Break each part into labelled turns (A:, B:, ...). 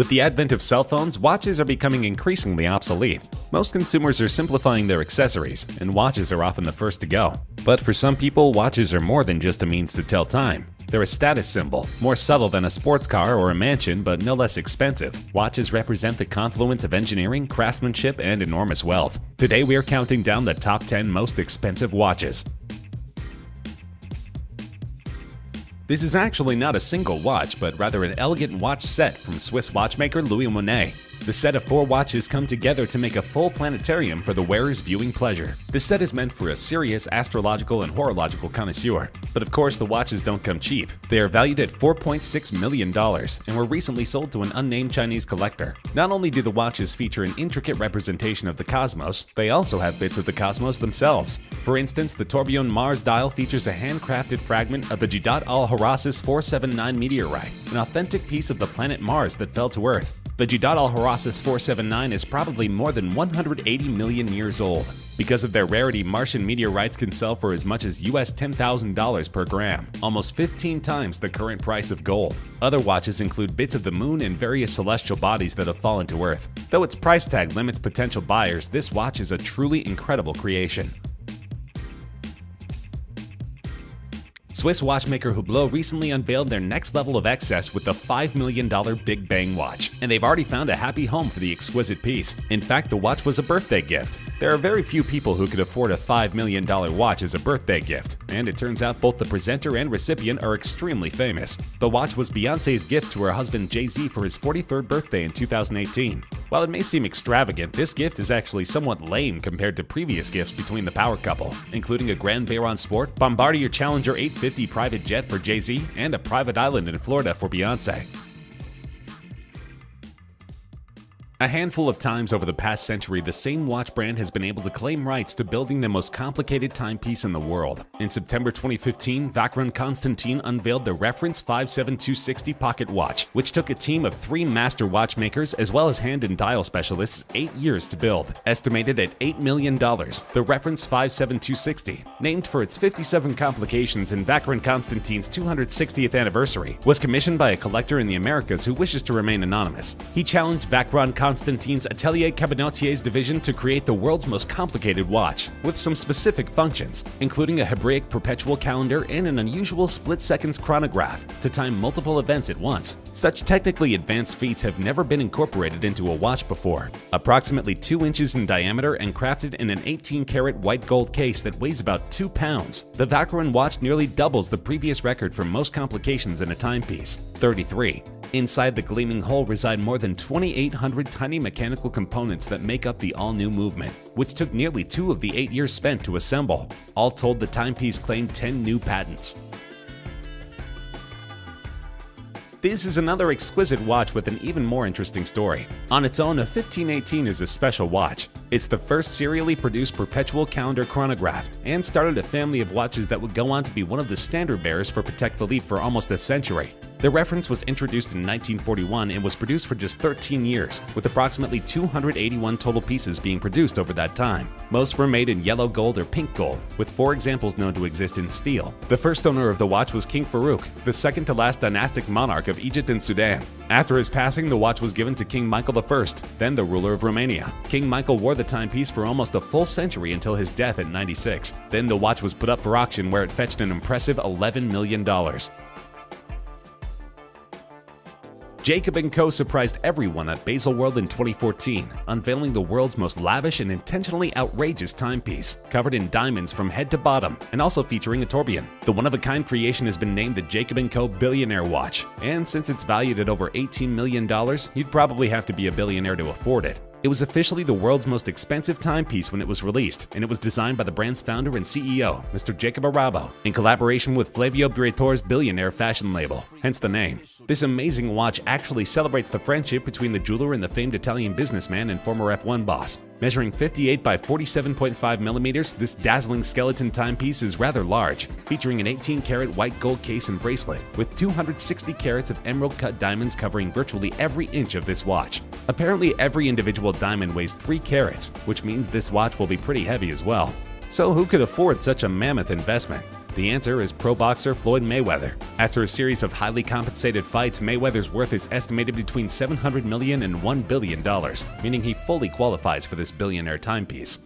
A: With the advent of cell phones, watches are becoming increasingly obsolete. Most consumers are simplifying their accessories, and watches are often the first to go. But for some people, watches are more than just a means to tell time. They're a status symbol, more subtle than a sports car or a mansion, but no less expensive. Watches represent the confluence of engineering, craftsmanship, and enormous wealth. Today we are counting down the top 10 most expensive watches. This is actually not a single watch, but rather an elegant watch set from Swiss watchmaker Louis Moinet. The set of four watches come together to make a full planetarium for the wearer's viewing pleasure. This set is meant for a serious astrological and horological connoisseur. But of course, the watches don't come cheap. They are valued at $4.6 million and were recently sold to an unnamed Chinese collector. Not only do the watches feature an intricate representation of the cosmos, they also have bits of the cosmos themselves. For instance, the Tourbillon Mars dial features a handcrafted fragment of the Jiddat al-Harasis 479 meteorite, an authentic piece of the planet Mars that fell to Earth. The Jiddat al-Harasis 479 is probably more than 180 million years old. Because of their rarity, Martian meteorites can sell for as much as US $10,000 per gram, almost 15 times the current price of gold. Other watches include bits of the moon and various celestial bodies that have fallen to Earth. Though its price tag limits potential buyers, this watch is a truly incredible creation. Swiss watchmaker Hublot recently unveiled their next level of excess with the $5 million Big Bang watch, and they've already found a happy home for the exquisite piece. In fact, the watch was a birthday gift. There are very few people who could afford a $5 million watch as a birthday gift, and it turns out both the presenter and recipient are extremely famous. The watch was Beyonce's gift to her husband Jay-Z for his 43rd birthday in 2018. While it may seem extravagant, this gift is actually somewhat lame compared to previous gifts between the power couple, including a Grand Veyron Sport, Bombardier Challenger 850 private jet for Jay Z, and a private island in Florida for Beyonce. A handful of times over the past century, the same watch brand has been able to claim rights to building the most complicated timepiece in the world. In September 2015, Vacheron Constantin unveiled the Reference 57260 pocket watch, which took a team of three master watchmakers as well as hand and dial specialists eight years to build. Estimated at $8 million, the Reference 57260, named for its 57 complications in Vacheron Constantin's 260th anniversary, was commissioned by a collector in the Americas who wishes to remain anonymous. He challenged Vacheron Constantin's Atelier Cabinotiers division to create the world's most complicated watch, with some specific functions, including a Hebraic perpetual calendar and an unusual split-seconds chronograph to time multiple events at once. Such technically advanced feats have never been incorporated into a watch before. Approximately 2 inches in diameter and crafted in an 18-karat white gold case that weighs about 2 pounds, the Vacheron watch nearly doubles the previous record for most complications in a timepiece, 33. Inside the gleaming hull reside more than 2,800 tiny mechanical components that make up the all-new movement, which took nearly two of the eight years spent to assemble. All told, the timepiece claimed 10 new patents. This is another exquisite watch with an even more interesting story. On its own, a 1518 is a special watch. It's the first serially produced perpetual calendar chronograph and started a family of watches that would go on to be one of the standard bearers for Patek Philippe for almost a century. The reference was introduced in 1941 and was produced for just 13 years, with approximately 281 total pieces being produced over that time. Most were made in yellow gold or pink gold, with four examples known to exist in steel. The first owner of the watch was King Farouk, the second to last dynastic monarch of Egypt and Sudan. After his passing, the watch was given to King Michael I, then the ruler of Romania. King Michael wore the timepiece for almost a full century until his death at 96. Then the watch was put up for auction where it fetched an impressive $11 million. Jacob & Co. surprised everyone at Baselworld in 2014, unveiling the world's most lavish and intentionally outrageous timepiece, covered in diamonds from head to bottom, and also featuring a tourbillon. The one-of-a-kind creation has been named the Jacob & Co. Billionaire Watch, and since it's valued at over $18 million, you'd probably have to be a billionaire to afford it. It was officially the world's most expensive timepiece when it was released, and it was designed by the brand's founder and CEO, Mr. Jacob Arabo, in collaboration with Flavio Briatore's billionaire fashion label, hence the name. This amazing watch actually celebrates the friendship between the jeweler and the famed Italian businessman and former F1 boss. Measuring 58 by 47.5 millimeters, this dazzling skeleton timepiece is rather large, featuring an 18-karat white gold case and bracelet, with 260 carats of emerald-cut diamonds covering virtually every inch of this watch. Apparently, every individual diamond weighs 3 carats, which means this watch will be pretty heavy as well. So who could afford such a mammoth investment? The answer is pro boxer Floyd Mayweather. After a series of highly compensated fights, Mayweather's worth is estimated between $700 million and $1 billion, meaning he fully qualifies for this billionaire timepiece.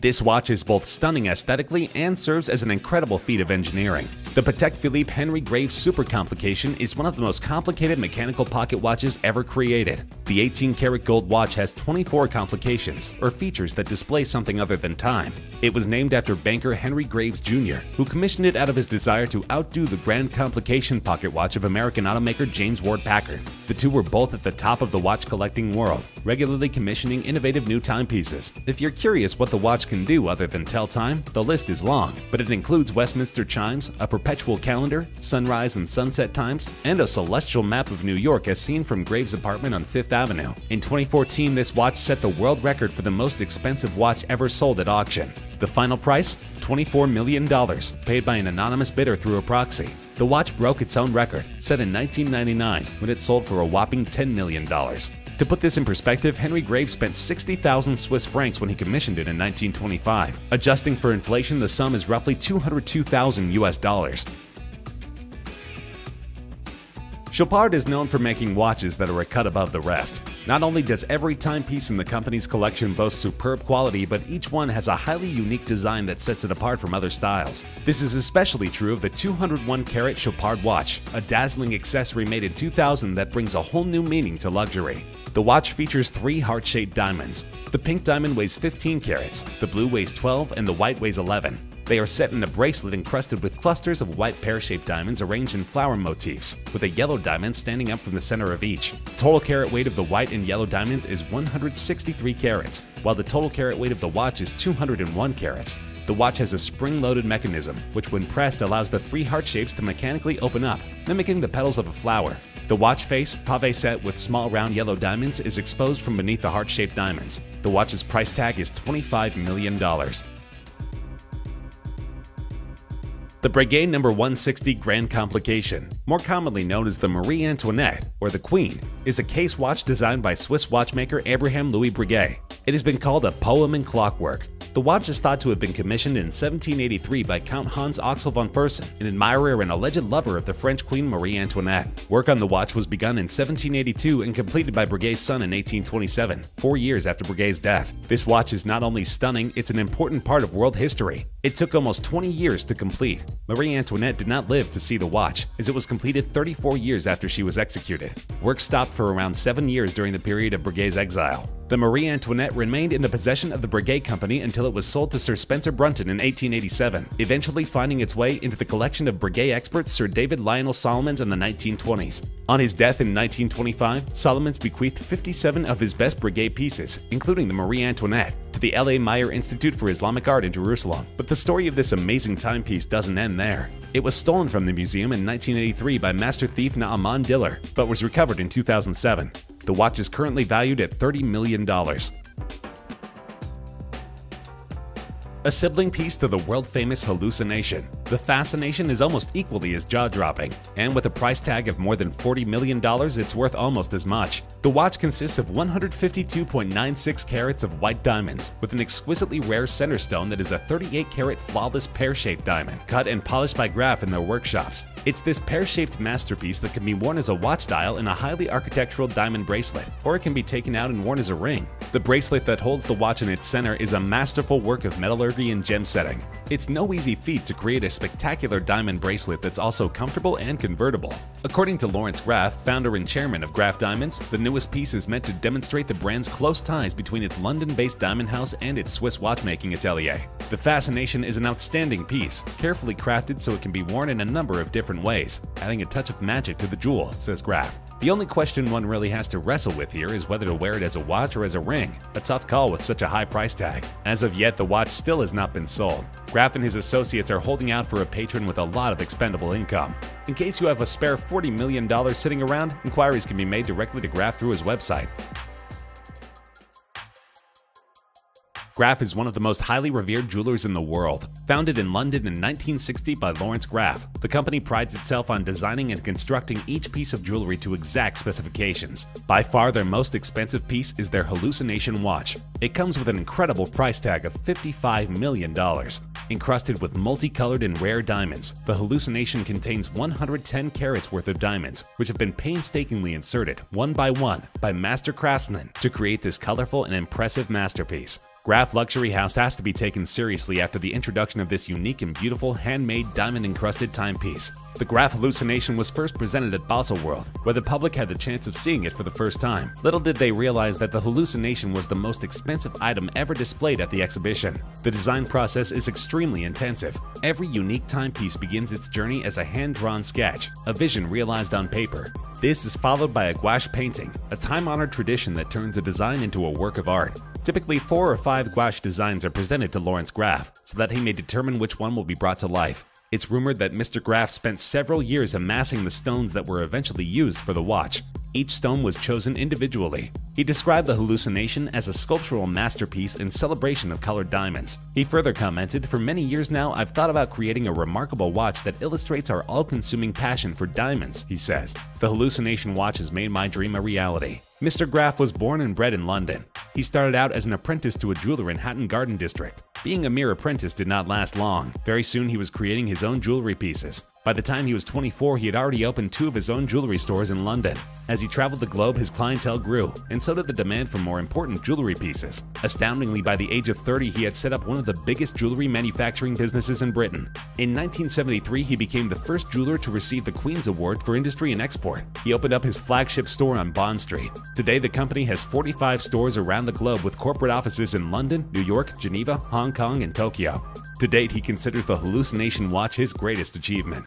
A: This watch is both stunning aesthetically and serves as an incredible feat of engineering. The Patek Philippe Henry Graves Super Complication is one of the most complicated mechanical pocket watches ever created. The 18 karat gold watch has 24 complications, or features that display something other than time. It was named after banker Henry Graves Jr., who commissioned it out of his desire to outdo the Grand Complication pocket watch of American automaker James Ward Packard. The two were both at the top of the watch collecting world, regularly commissioning innovative new timepieces. If you're curious what the watch can do other than tell time, the list is long, but it includes Westminster chimes, a perpetual calendar, sunrise and sunset times, and a celestial map of New York as seen from Graves' apartment on Fifth Avenue. In 2014, this watch set the world record for the most expensive watch ever sold at auction. The final price? $24 million, paid by an anonymous bidder through a proxy. The watch broke its own record, set in 1999, when it sold for a whopping $10 million. To put this in perspective, Henry Graves spent 60,000 Swiss francs when he commissioned it in 1925. Adjusting for inflation, the sum is roughly 202,000 US dollars. Chopard is known for making watches that are a cut above the rest. Not only does every timepiece in the company's collection boast superb quality, but each one has a highly unique design that sets it apart from other styles. This is especially true of the 201 carat Chopard watch, a dazzling accessory made in 2000 that brings a whole new meaning to luxury. The watch features three heart-shaped diamonds. The pink diamond weighs 15 carats, the blue weighs 12, and the white weighs 11. They are set in a bracelet encrusted with clusters of white pear-shaped diamonds arranged in flower motifs, with a yellow diamond standing up from the center of each. Total carat weight of the white and yellow diamonds is 163 carats, while the total carat weight of the watch is 201 carats. The watch has a spring-loaded mechanism, which when pressed allows the three heart shapes to mechanically open up, mimicking the petals of a flower. The watch face, pave set with small round yellow diamonds, is exposed from beneath the heart-shaped diamonds. The watch's price tag is $25 million. The Breguet No. 160 Grand Complication, more commonly known as the Marie Antoinette or the Queen, is a case watch designed by Swiss watchmaker Abraham Louis Breguet. It has been called a poem in clockwork, the watch is thought to have been commissioned in 1783 by Count Hans Axel von Fersen, an admirer and alleged lover of the French Queen Marie Antoinette. Work on the watch was begun in 1782 and completed by Breguet's son in 1827, four years after Breguet's death. This watch is not only stunning, it's an important part of world history. It took almost 20 years to complete. Marie Antoinette did not live to see the watch, as it was completed 34 years after she was executed. Work stopped for around seven years during the period of Breguet's exile. The Marie Antoinette remained in the possession of the Breguet Company until it was sold to Sir Spencer Brunton in 1887, eventually finding its way into the collection of Breguet experts Sir David Lionel Salomons in the 1920s. On his death in 1925, Salomons bequeathed 57 of his best Breguet pieces, including the Marie Antoinette, to the L.A. Mayer Institute for Islamic Art in Jerusalem. But the story of this amazing timepiece doesn't end there. It was stolen from the museum in 1983 by master thief Naaman Diller, but was recovered in 2007. The watch is currently valued at $30 million. A sibling piece to the world-famous hallucination, the fascination is almost equally as jaw-dropping, and with a price tag of more than $40 million, it's worth almost as much. The watch consists of 152.96 carats of white diamonds, with an exquisitely rare center stone that is a 38 carat flawless pear-shaped diamond, cut and polished by Graff in their workshops. It's this pear-shaped masterpiece that can be worn as a watch dial in a highly architectural diamond bracelet, or it can be taken out and worn as a ring. The bracelet that holds the watch in its center is a masterful work of metallurgy and gem setting. It's no easy feat to create a spectacular diamond bracelet that's also comfortable and convertible. According to Laurence Graff, founder and chairman of Graff Diamonds, the newest piece is meant to demonstrate the brand's close ties between its London-based diamond house and its Swiss watchmaking atelier. The Fascination is an outstanding piece, carefully crafted so it can be worn in a number of different ways, adding a touch of magic to the jewel, says Graff. The only question one really has to wrestle with here is whether to wear it as a watch or as a ring, a tough call with such a high price tag. As of yet, the watch still has not been sold. Graff and his associates are holding out for a patron with a lot of expendable income. In case you have a spare $40 million sitting around, inquiries can be made directly to Graff through his website. Graff is one of the most highly revered jewelers in the world. Founded in London in 1960 by Laurence Graff, the company prides itself on designing and constructing each piece of jewelry to exact specifications. By far their most expensive piece is their hallucination watch. It comes with an incredible price tag of $55 million. Encrusted with multicolored and rare diamonds, the hallucination contains 110 carats worth of diamonds, which have been painstakingly inserted, one by one, by master craftsmen to create this colorful and impressive masterpiece. Graff Luxury House has to be taken seriously after the introduction of this unique and beautiful handmade diamond-encrusted timepiece. The Graff hallucination was first presented at Baselworld, where the public had the chance of seeing it for the first time. Little did they realize that the hallucination was the most expensive item ever displayed at the exhibition. The design process is extremely intensive. Every unique timepiece begins its journey as a hand-drawn sketch, a vision realized on paper. This is followed by a gouache painting, a time-honored tradition that turns a design into a work of art. Typically, four or five gouache designs are presented to Laurence Graff, so that he may determine which one will be brought to life. It's rumored that Mr. Graff spent several years amassing the stones that were eventually used for the watch. Each stone was chosen individually. He described the hallucination as a sculptural masterpiece in celebration of colored diamonds. He further commented, For many years now, I've thought about creating a remarkable watch that illustrates our all-consuming passion for diamonds, he says. The hallucination watch has made my dream a reality. Mr. Graff was born and bred in London. He started out as an apprentice to a jeweler in Hatton Garden District. Being a mere apprentice did not last long. Very soon he was creating his own jewelry pieces. By the time he was 24, he had already opened two of his own jewelry stores in London. As he traveled the globe, his clientele grew, and so did the demand for more important jewelry pieces. Astoundingly, by the age of 30, he had set up one of the biggest jewelry manufacturing businesses in Britain. In 1973, he became the first jeweler to receive the Queen's Award for Industry and Export. He opened up his flagship store on Bond Street. Today, the company has 45 stores around the globe with corporate offices in London, New York, Geneva, Hong Kong, and Tokyo. To date, he considers the hallucination watch his greatest achievement.